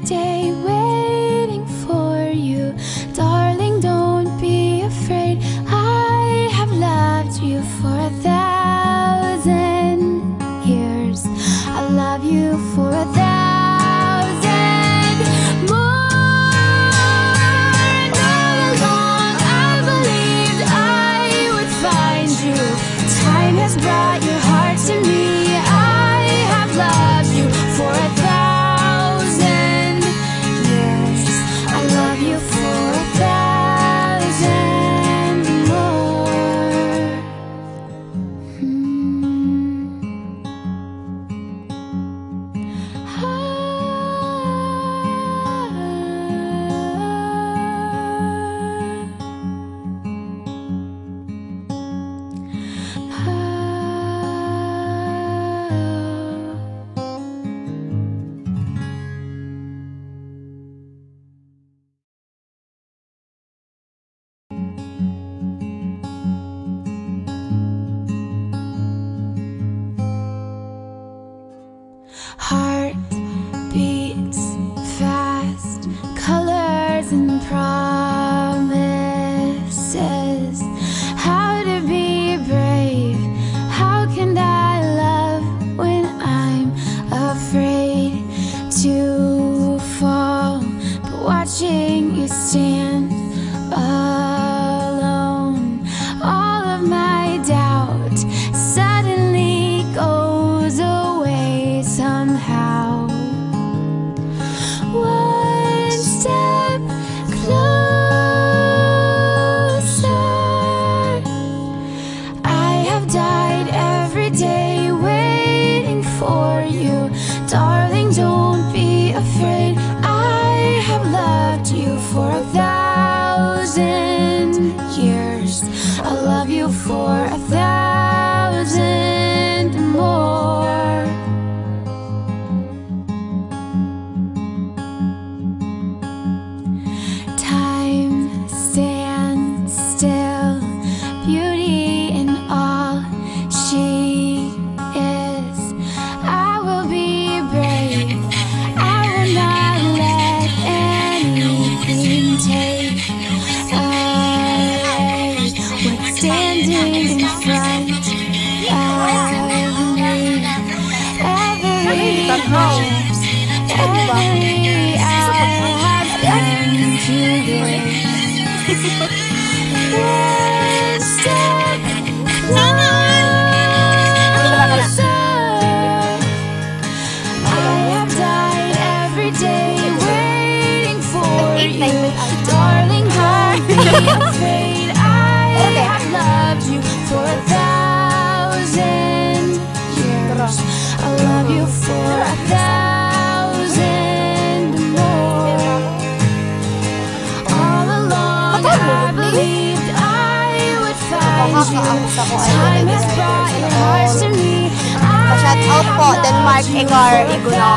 детей. Mark Egor Iguna.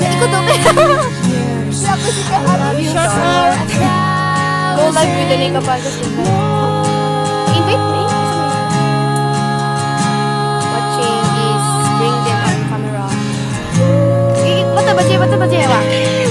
Ikutobe. Go live with the Nika Podcast. Invite me. Watching is bring them on camera. Mata baje, mata baje, wa.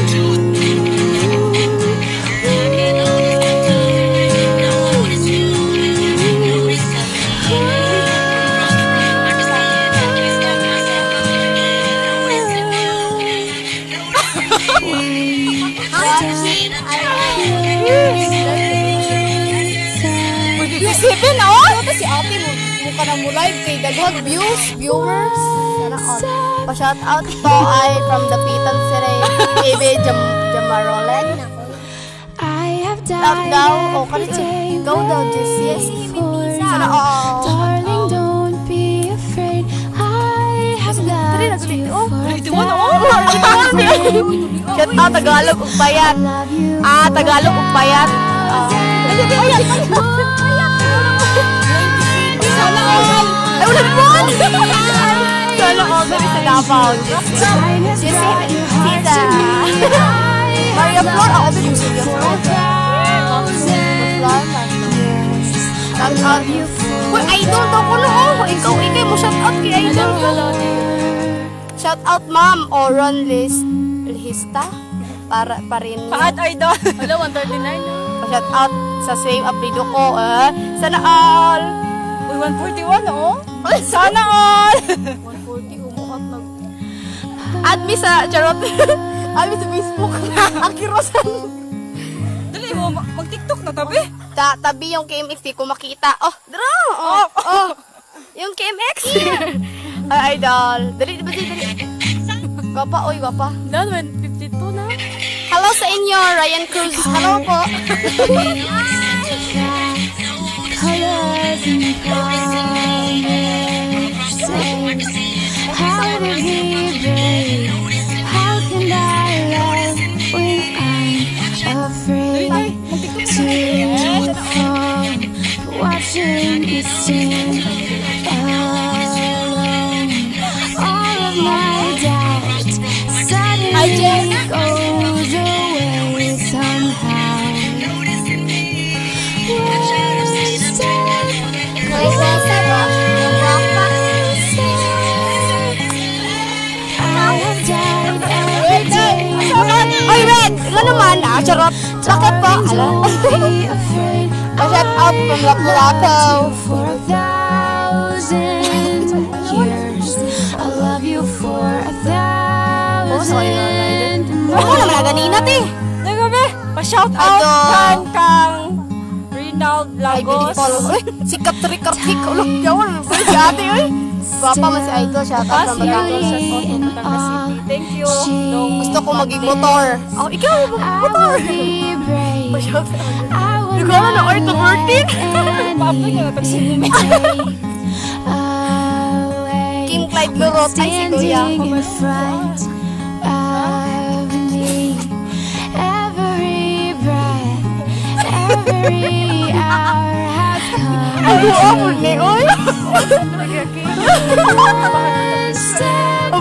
Seven, oh! Ito si ate mo. Mukha na mo live kay daghang views, viewers. Sana all. Pa-shout out po ay from the Pitan City. Baby Jam Jamarolen. I have Tap died daw. O, kanito. day Go daw, for Sana all. Darling, don't be afraid. I have loved you for Shout out Tagalog ug payat. Ah, Tagalog ug payat. Ah. Sana all. Ay, ulan po! All dali sa Davao. To Tita. Maria Flor, ako you yung love you for Uy, idol daw ko no. oh. Ikaw, ikay mo shout out kay idol. Shout out ma'am Oron List Lista para pa rin. Pangat idol. Wala, 139 Shout out sa same apelido ko. Eh. Sana all. Uy, 141 oh. Sana all. 140 umuot nag. Add me sa charot. Add me sa Facebook. Akirosan. Dali mo, ma- mag-tiktok na tabi. Ta tabi yung KMX di ko makita. Oh, dra. Oh, oh. Yung KMX. Ay, idol. Dali, dali, dali. Gwapa, oy, gwapa. Dan, 52 na. Hello sa inyo, Ryan Cruz. Hello po. charot. Bakit po? Ala. Pa-shout out from Lapu-Lapu. For a thousand years, I love you for a thousand Ako naman na ganina, te. Nagabi, pa-shout out Ado. kan kang Rinald Lagos. si Katri Kartik. Ulo, yawan. Si ate, uy. Si Idol. Shout out from Batangas. Shout out from Batangas City. Thank you. No. Gusto ko maging motor. Oh, ikaw, motor. Masyado. Nagkala na na King Clyde Lurot ay si Kuya. Every hour has come. Ano ako ni Oy?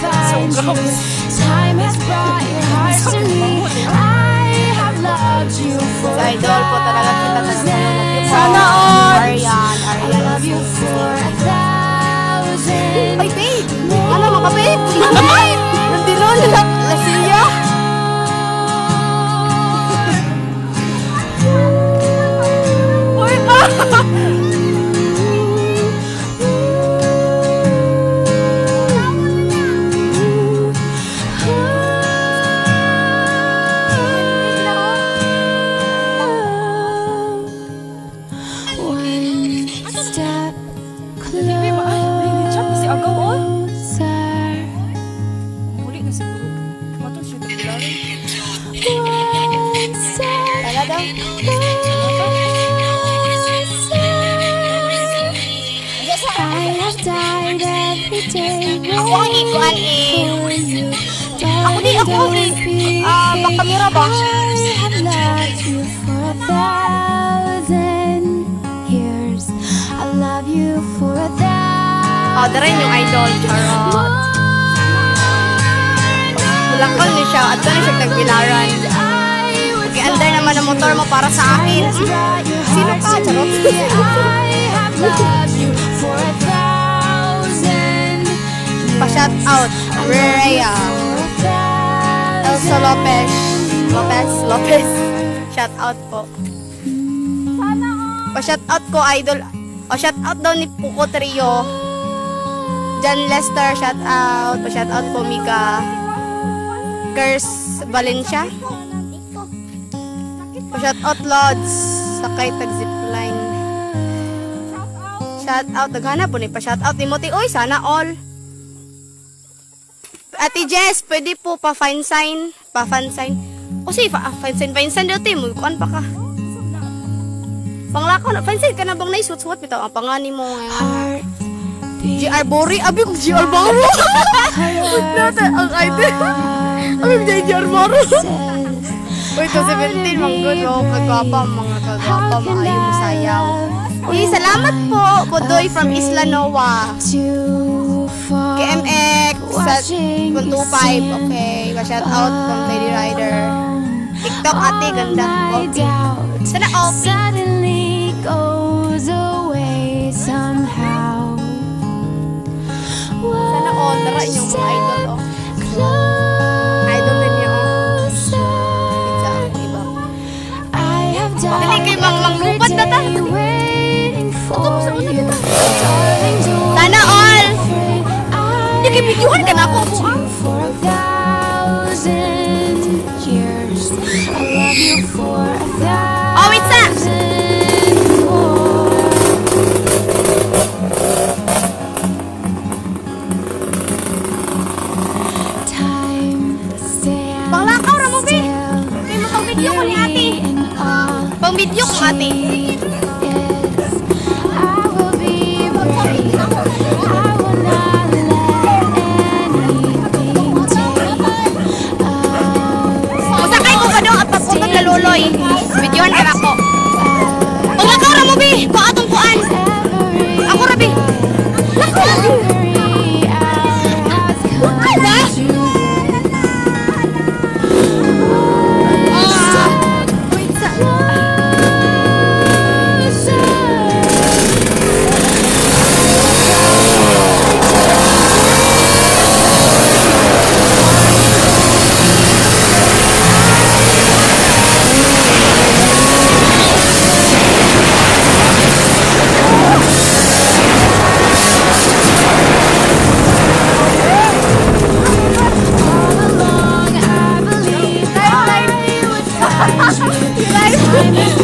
find you. Time has brought your heart to me. I have loved you for a thousand years. Sana all. I love you for a thousand. Ay, babe! Ano mga babe? Babe! Nandito na lang. Lasiya! Oh, dara yung idol. Charot. Bulakal ni siya. At doon siya nagbilaran. Under naman ang motor mo para sa akin. Hmm? Sino ka? Charot. Pa-shout out. Rhea. Elsa Lopez. Lopez. Lopez. Shout out po. Pa-shout out ko, idol. O, shout out daw ni Puko Trio. John Lester, shout out. Pa-shout out po, Mika. Kers Valencia. Pa-shout out, Lods. Sakay tag zipline. Shout out. Naghanap po ni pa-shout out. Timothy, oy, sana all. Ate Jess, pwede po pa-fine sign. Pa-fan sign. O sige, pa, fine sign, fine sign daw, Tim. Kuan pa ka. Panglakaw na, fine sign ka na bang naisuot-suot? Bitaw, ang pangani mo ngayon. GR Bori, abi kong GR Baro. Nata, ang idol. Abi kong GR Baro. Uy, to 17, mga good. Oh, kagwapa, mga kagwapa, maayo mo sayaw. Eh, salamat po, Bodoy from Isla Noa. KMX, sa 125, okay. Pa-shout out from Lady Rider. TikTok, ate, ganda. Okay. Sana all. suddenly goes away inyong mga idol, oh. tuloy. Videoan ka ako. Ura ka, ra mo, bi! Kuatong kuan! Ako, ra rabi! Lako!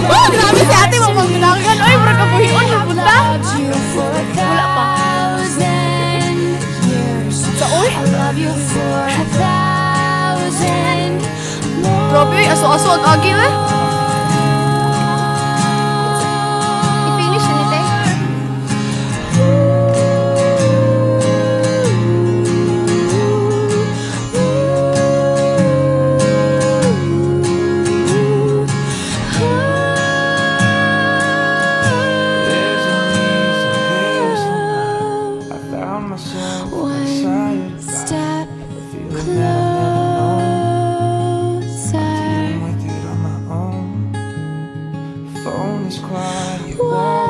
Oh, grabe si ate mo pangbilangan. Ay, mura ka buhion. Nagpunta. Wala pa. Sa oy? Grabe, aso-aso ang agi eh. 快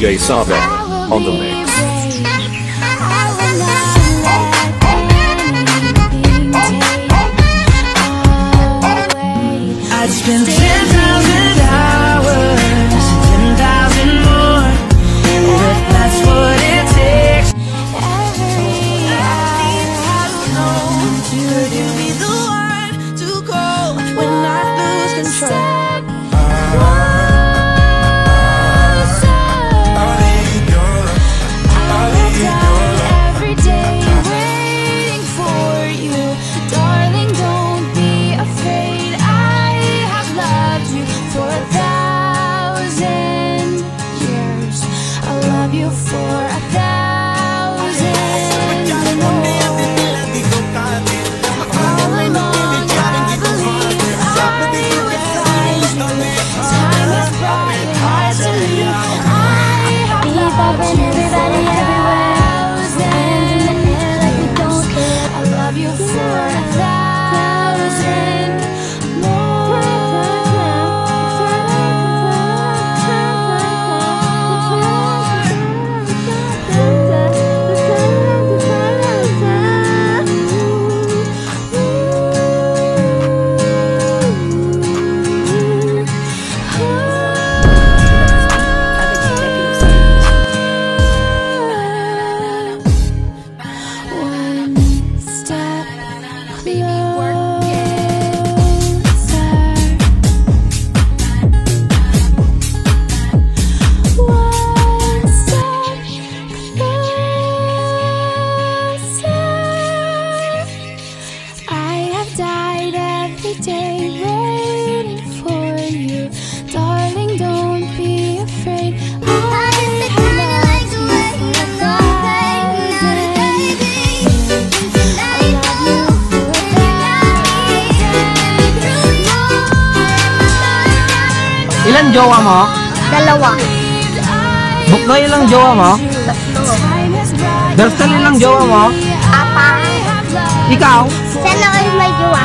Jay Saba on the mix. jowa mo? Dalawa. Buknoy lang jowa mo? Tatlo. Lang jowa mo? Apa. Ikaw? Sana all may jowa.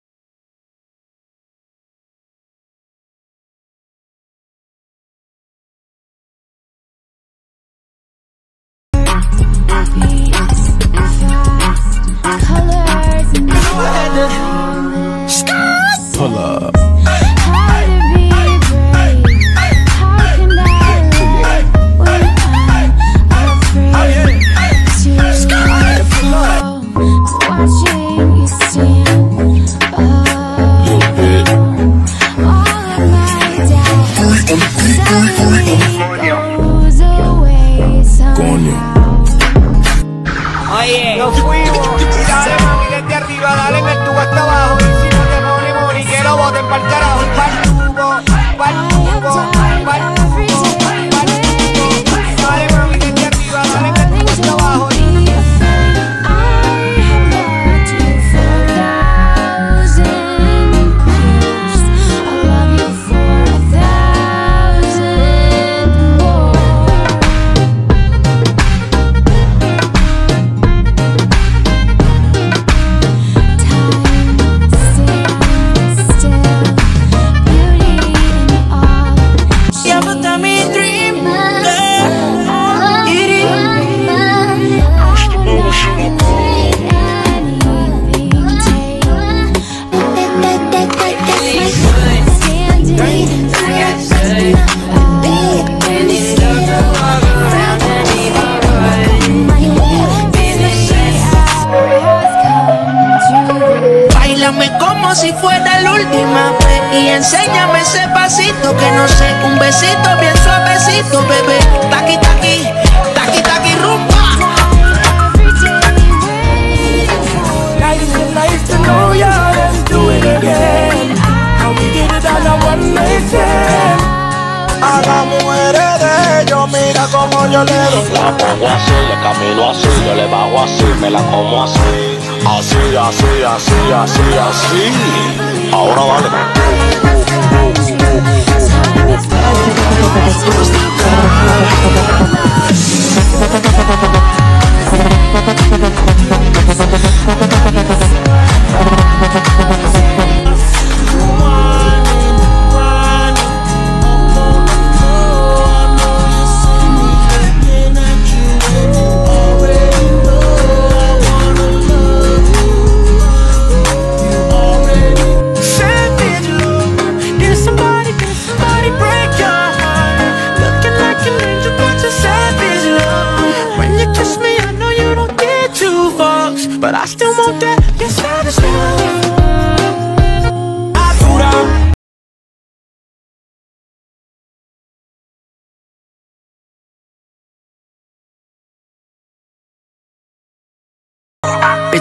así, le camino así, yo le bajo así, me la como así. Así, así, así, así, así. Ahora vale.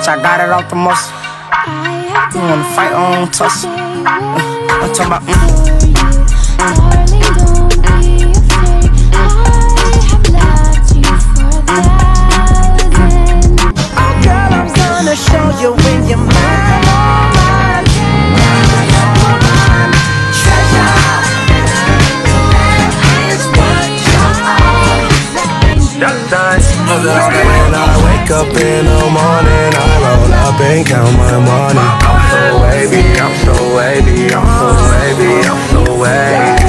bitch, I got it off the muscle. You wanna fight, I don't tussle. I'm talking about. Mm, mm. Show you when you're mine, All mine, mine, mine, treasure. That time, I wake up in the morning been count my money. I'm so wavy, I'm so wavy, I'm so wavy, I'm so wavy.